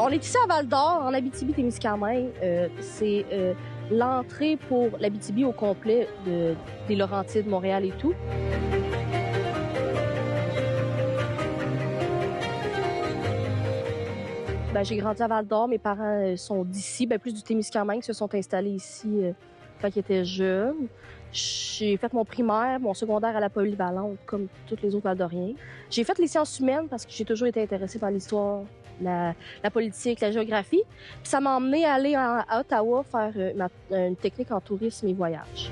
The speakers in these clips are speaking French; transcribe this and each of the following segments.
On est ici à Val d'Or, en Abitibi-Témiscamingue. Euh, c'est euh, l'entrée pour l'Abitibi au complet de, des Laurentides, Montréal et tout. Ben, j'ai grandi à Val d'Or, mes parents euh, sont d'ici, ben, plus du Témiscamingue, se sont installés ici euh, quand ils étaient jeunes. J'ai fait mon primaire, mon secondaire à la polyvalente, comme tous les autres Valdoriens. J'ai fait les sciences humaines parce que j'ai toujours été intéressée par l'histoire, la, politique, la géographie. Puis ça m'a emmené à aller à Ottawa faire euh, une technique en tourisme et voyage.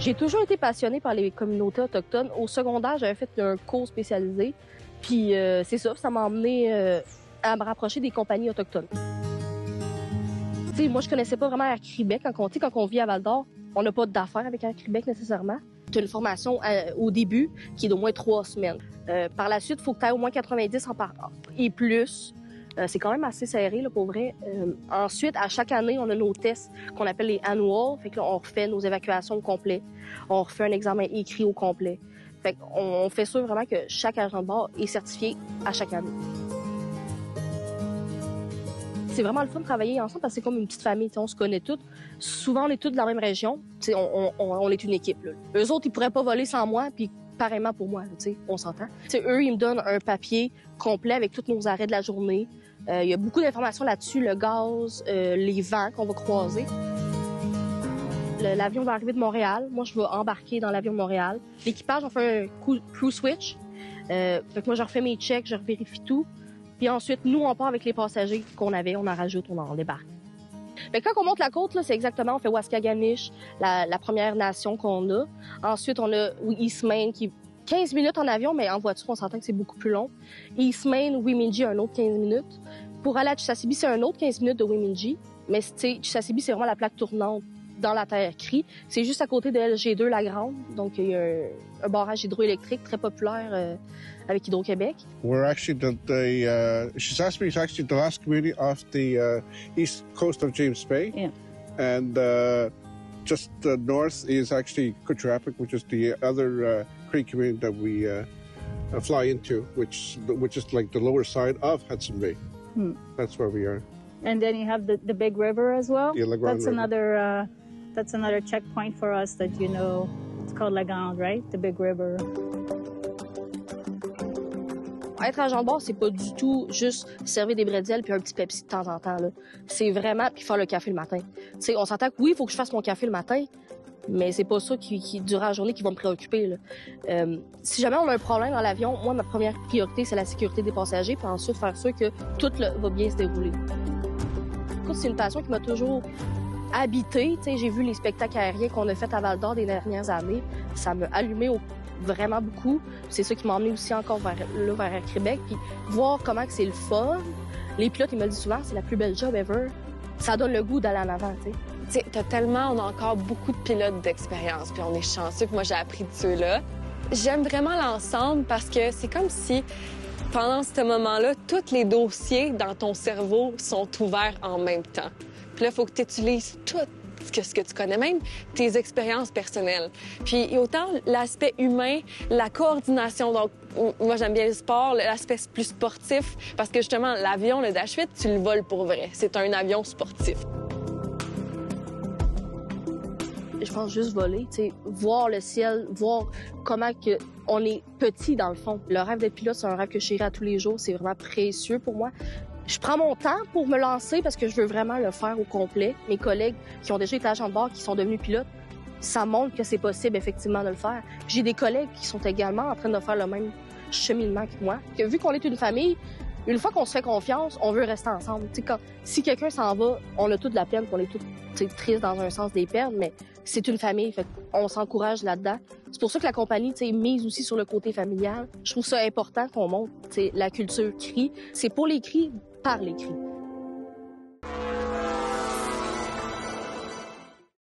J'ai toujours été passionnée par les communautés autochtones. Au secondaire, j'avais fait un cours spécialisé. Puis euh, c'est ça, ça m'a emmené euh, à me rapprocher des compagnies autochtones. Moi, je connaissais pas vraiment Air Québec. Quand on, quand on vit à Val d'Or, on n'a pas d'affaires avec Air Québec nécessairement. Tu as une formation euh, au début qui est d'au moins trois semaines. Euh, par la suite, il faut que tu aies au moins 90 en par et plus. Euh, c'est quand même assez serré, là, pour vrai. Ensuite, à chaque année, on a nos tests qu'on appelle les annuals. Fait que là, on refait nos évacuations au complet. On refait un examen écrit au complet. Fait qu'on on fait sûr vraiment que chaque agent de bord est certifié à chaque année. C'est vraiment le fun de travailler ensemble parce que c'est comme une petite famille. On se connaît toutes. Souvent, on est toutes de la même région. On, est une équipe. Là. Eux autres, ils pourraient pas voler sans moi, puis pareillement pour moi. On s'entend. Eux, ils me donnent un papier complet avec tous nos arrêts de la journée. Euh, Il y a beaucoup d'informations là-dessus, le gaz, euh, les vents qu'on va croiser. L'avion va arriver de Montréal. Moi, je vais embarquer dans l'avion de Montréal. L'équipage, on fait un crew switch. Euh, fait que moi, je refais mes checks, je vérifie tout. Puis ensuite, nous, on part avec les passagers qu'on avait, on en rajoute, on en débarque. Que quand on monte la côte, c'est exactement, on fait Waskaganish, la, la première nation qu'on a. Ensuite, on a Eastmain, qui est 15 minutes en avion, mais en voiture, on s'entend que c'est beaucoup plus long. Eastmain, Wiminji, un autre 15 minutes. Pour aller à Chisasibi, c'est un autre 15 minutes de Wiminji. Mais, Chisasibi, c'est vraiment la plaque tournante dans la terre crie. C'est juste à côté de LG2, la grande. Donc, il y a un, un barrage hydroélectrique très populaire euh, avec Hydro-Québec. We're actually the, the uh, Shisasmi is actually the last community off the uh, east coast of James Bay. Yeah. And uh, just uh, north is actually Kutrapik, which is the other uh, Cree community that we uh, uh, fly into, which which is like the lower side of Hudson Bay. Hmm. That's where we are. And then you have the, the big river as well? Yeah, La Grande that's River. another uh, that's another checkpoint for us that you know it's called La Grande, right? The big river. Être agent de bord, c'est pas du tout juste servir des bretzels puis un petit Pepsi de temps en temps. C'est vraiment puis faire le café le matin. On s'entend que oui, il faut que je fasse mon café le matin, mais c'est pas ça qui, qui durant la journée qui va me préoccuper. Euh, si jamais on a un problème dans l'avion, moi ma première priorité c'est la sécurité des passagers, puis ensuite faire sûr que tout va bien se dérouler. C'est une passion qui m'a toujours habité. J'ai vu les spectacles aériens qu'on a fait à Val d'Or des dernières années. Ça m'a allumé vraiment beaucoup. C'est ça qui m'a emmené aussi encore vers, là, vers Air Québec. Puis voir comment que c'est le fun. Les pilotes, ils me disent souvent, c'est la plus belle job ever. Ça donne le goût d'aller en avant, tu sais. T'as tellement, on a encore beaucoup de pilotes d'expérience, puis on est chanceux, puis moi j'ai appris de ceux-là. J'aime vraiment l'ensemble parce que c'est comme si, pendant ce moment-là, tous les dossiers dans ton cerveau sont ouverts en même temps. Puis là, il faut que tu utilises tout ce que, tu connais, même tes expériences personnelles. Puis autant l'aspect humain, la coordination, donc moi j'aime bien le sport, l'aspect plus sportif, parce que justement, l'avion, le Dash 8, tu le voles pour vrai. C'est un avion sportif. je pense juste voler, tu voir le ciel, voir comment que on est petit dans le fond. Le rêve d'être pilote, c'est un rêve que je à tous les jours, c'est vraiment précieux pour moi. Je prends mon temps pour me lancer parce que je veux vraiment le faire au complet. Mes collègues qui ont déjà été agents de bord, qui sont devenus pilotes, ça montre que c'est possible effectivement de le faire. J'ai des collègues qui sont également en train de faire le même cheminement que moi. Que vu qu'on est une famille, une fois qu'on se fait confiance, on veut rester ensemble. Quand, si quelqu'un s'en va, on a toute la peine, qu'on est tous tristes dans un sens des perdre, mais c'est une famille, on s'encourage là-dedans. C'est pour ça que la compagnie, mise aussi sur le côté familial. Je trouve ça important qu'on montre, la culture cri. C'est pour les cris, par les cris.